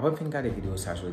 I haven't even got the videos actually